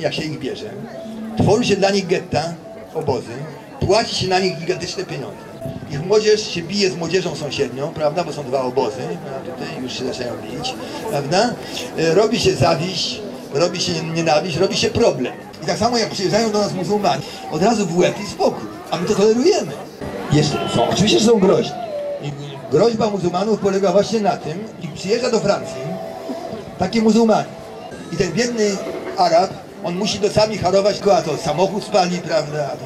jak się ich bierze, tworzy się dla nich getta, obozy, płaci się na nich gigantyczne pieniądze. Ich młodzież się bije z młodzieżą sąsiednią, prawda, bo są dwa obozy, a tutaj już się zaczynają bić, prawda? E, Robi się zawiść, robi się nienawiść, robi się problem. I tak samo jak przyjeżdżają do nas muzułmanie, od razu w łeb i spokój, a my to tolerujemy. Jeszcze są, oczywiście, że są groźni. I groźba muzułmanów polega właśnie na tym, i przyjeżdża do Francji taki muzułmanin. I ten biedny Arab, on musi nocami harować, a to samochód spali, prawda, a to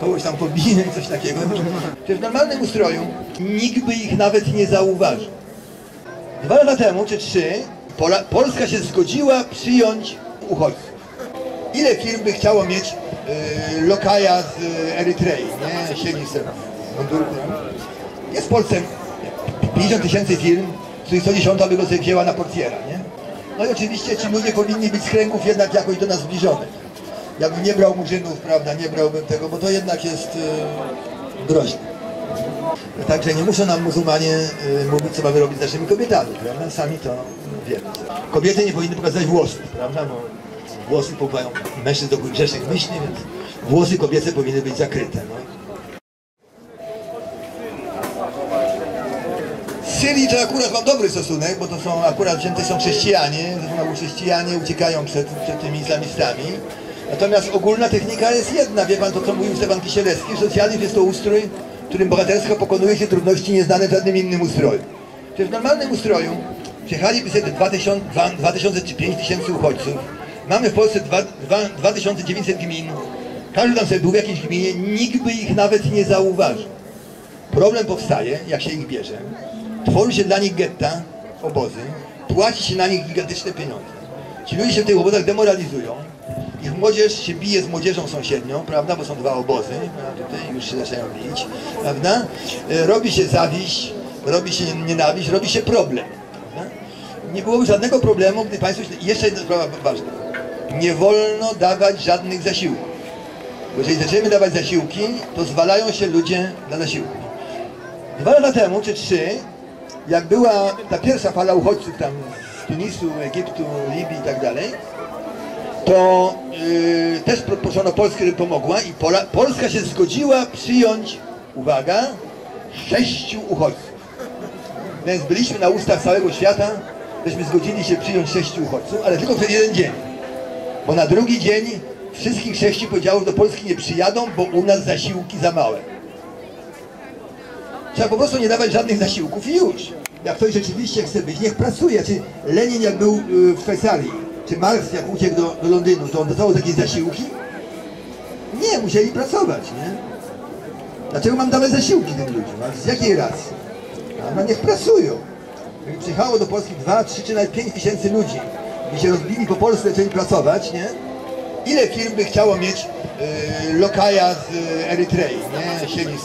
kogoś tam pobije, coś takiego. W normalnym ustroju nikt by ich nawet nie zauważył. Dwa lata temu, czy trzy, Polska się zgodziła przyjąć uchodźców. Ile firm by chciało mieć y, lokaja z y, Erytrei, nie? Siedzi sobie w mundurku. Jest w Polsce 50 tysięcy firm, z których 110 by go sobie wzięła na portiera, nie? No i oczywiście ci ludzie powinni być z kręgów jednak jakoś do nas zbliżonych. Jakbym nie brał murzynów, prawda, nie brałbym tego, bo to jednak jest y, groźne. Także nie muszą nam muzułmanie y, mówić, co mamy robić z naszymi kobietami, prawda? Sami to wiemy. Kobiety nie powinny pokazać włosów, prawda? Bo włosy powołają mężczyzn do grzesznych myśli, więc włosy kobiece powinny być zakryte. No. Syrii to akurat mam dobry stosunek, bo to są akurat wzięte są chrześcijanie, znowu chrześcijanie uciekają przed, przed tymi islamistami. Natomiast ogólna technika jest jedna, wie pan to co mówił Stefan Kisielewski, socjalizm jest to ustrój, w którym bohatersko pokonuje się trudności nieznane w żadnym innym ustroju. Czyli w normalnym ustroju przyjechaliby sobie 2000, 2000 czy 5000 uchodźców, mamy w Polsce 2, 2, 2900 gmin, każdy tam sobie był w jakiejś gminie, nikt by ich nawet nie zauważył. Problem powstaje, jak się ich bierze, tworzy się dla nich getta, obozy, płaci się na nich gigantyczne pieniądze. Ci ludzie się w tych obozach demoralizują, ich młodzież się bije z młodzieżą sąsiednią, prawda, bo są dwa obozy, a tutaj już się zaczynają bić, prawda? E, Robi się zawiść, robi się nienawiść, robi się problem. Prawda? Nie byłoby żadnego problemu, gdy Państwo... Jeszcze jedna sprawa ważna. Nie wolno dawać żadnych zasiłków. Bo jeżeli zaczniemy dawać zasiłki, to zwalają się ludzie na zasiłki. Dwa lata temu, czy trzy, jak była ta pierwsza fala uchodźców tam z Tunisu, Egiptu, Libii i tak dalej, to yy, też proszono Polskę, żeby pomogła i Pola, Polska się zgodziła przyjąć, uwaga, sześciu uchodźców. Więc byliśmy na ustach całego świata, żeśmy zgodzili się przyjąć sześciu uchodźców, ale tylko przez jeden dzień. Bo na drugi dzień wszystkich sześciu powiedziało, że do Polski nie przyjadą, bo u nas zasiłki za małe. Trzeba po prostu nie dawać żadnych zasiłków i już. Jak ktoś rzeczywiście chce być, niech pracuje. Czy Lenin jak był y, w Szwajcarii, czy Marx jak uciekł do, do Londynu, to on dostał jakieś zasiłki? Nie, musieli pracować, nie? Dlaczego mam dawać zasiłki tym ludziom? Z jakiej racji? A no niech pracują. Gdyby przyjechało do Polski 2, 3 czy nawet 5 tysięcy ludzi, by się rozbili po Polsce, zaczęli pracować, nie? Ile firm by chciało mieć y, lokaja z y, Erytrei, nie? Siedzi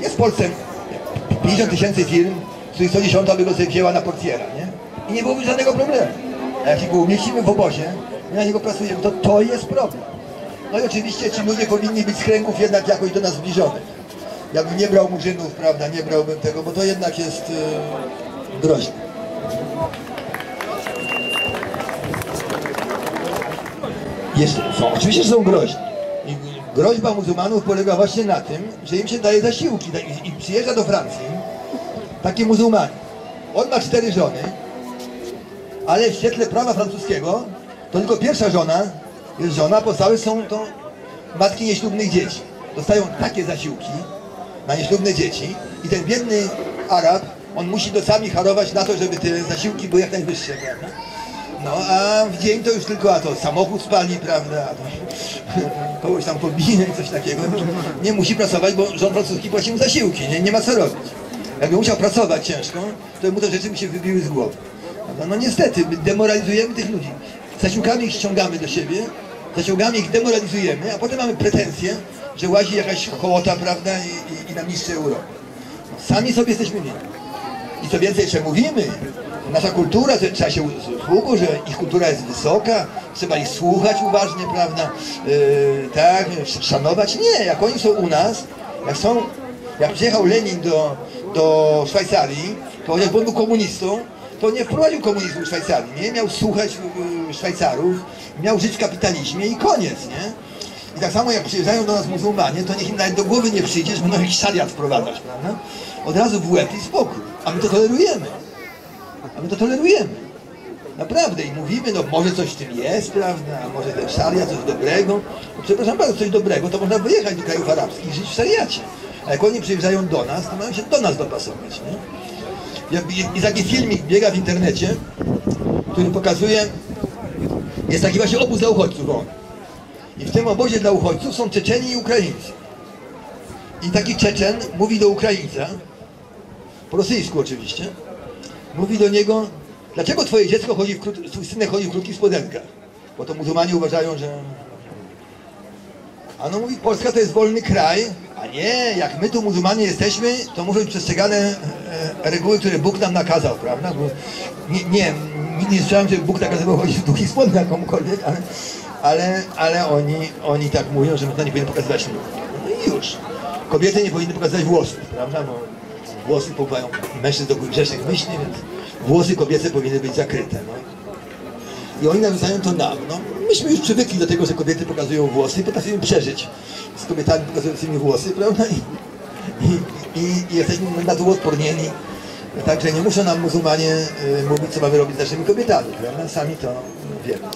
Jest w Polsce 50 tysięcy firm, z których 110 by go sobie wzięła na portiera, nie? I nie byłoby żadnego problemu. A jak się go umieścimy w obozie na niego pracujemy, to to jest problem. No i oczywiście ci ludzie powinni być z kręgów jednak jakoś do nas zbliżonych. Jakbym nie brał murzynów, prawda, nie brałbym tego, bo to jednak jest y, groźne. Jeszcze są, oczywiście, że są groźni. Groźba muzułmanów polega właśnie na tym, że im się daje zasiłki. I, i przyjeżdża do Francji taki muzułmanin. On ma cztery żony, ale w świetle prawa francuskiego to tylko pierwsza żona jest żona, pozostałe są to matki nieślubnych dzieci. Dostają takie zasiłki na nieślubne dzieci i ten biedny Arab, on musi nocami harować na to, żeby te zasiłki były jak najwyższe, prawda? No a w dzień to już tylko, a to samochód spali, prawda, a to kogoś tam pobije, coś takiego. Nie musi pracować, bo rząd francuski płaci mu zasiłki, nie, nie ma co robić. Jakby musiał pracować ciężko, to mu te rzeczy by się wybiły z głowy. Prawda? No niestety, my demoralizujemy tych ludzi. Zasiłkami ich ściągamy do siebie, zasiłkami ich demoralizujemy, a potem mamy pretensje, że łazi jakaś hołota, prawda, i, i, i nam niszczy Europę. Sami sobie jesteśmy winni. I co więcej jeszcze mówimy, nasza kultura, że trzeba się sługu, że ich kultura jest wysoka, trzeba ich słuchać uważnie, prawda, yy, tak, szanować. Nie, jak oni są u nas, jak są, jak przyjechał Lenin do, do Szwajcarii, to chociaż był komunistą, to nie wprowadził komunizmu w Szwajcarii, nie miał słuchać yy, Szwajcarów, miał żyć w kapitalizmie i koniec, nie? I tak samo jak przyjeżdżają do nas muzułmanie, to niech im nawet do głowy nie przyjdzie, że będą jakiś szariat wprowadzać, prawda? Od razu w łeb i spokój. A my to tolerujemy. A my to tolerujemy. Naprawdę i mówimy, no może coś w tym jest, prawda, a może ten szariat coś dobrego. No, przepraszam bardzo, coś dobrego, to można wyjechać do krajów arabskich i żyć w szariacie. A jak oni przyjeżdżają do nas, to mają się do nas dopasować, nie? Jest taki filmik, biega w internecie, który pokazuje, jest taki właśnie obóz dla uchodźców. I w tym obozie dla uchodźców są Czeczeni i Ukraińcy. I taki Czeczen mówi do Ukraińca, po rosyjsku oczywiście, mówi do niego, dlaczego twoje dziecko chodzi w krót... twój synek chodzi w krótkich spodenkach? Bo to muzułmanie uważają, że... A no mówi, Polska to jest wolny kraj, a nie, jak my tu muzułmanie jesteśmy, to muszą być przestrzegane e, reguły, które Bóg nam nakazał, prawda? Bo nie, nie, nie słyszałem, że Bóg nakazywał chodzić w długich spodniach komukolwiek, ale, ale, ale oni, oni tak mówią, że można nie powinien pokazywać nóg. No i już. Kobiety nie powinny pokazywać włosów, prawda? Bo włosy powołają mężczyzn do grzesznych myśli, więc włosy kobiece powinny być zakryte. No. I oni narzucają to nam. No, myśmy już przywykli do tego, że kobiety pokazują włosy i potrafimy przeżyć z kobietami pokazującymi włosy, prawda? I, i, i, i jesteśmy na to odpornieni. Także nie muszą nam muzułmanie y, mówić, co mamy robić z naszymi kobietami, prawda? Sami to wiemy.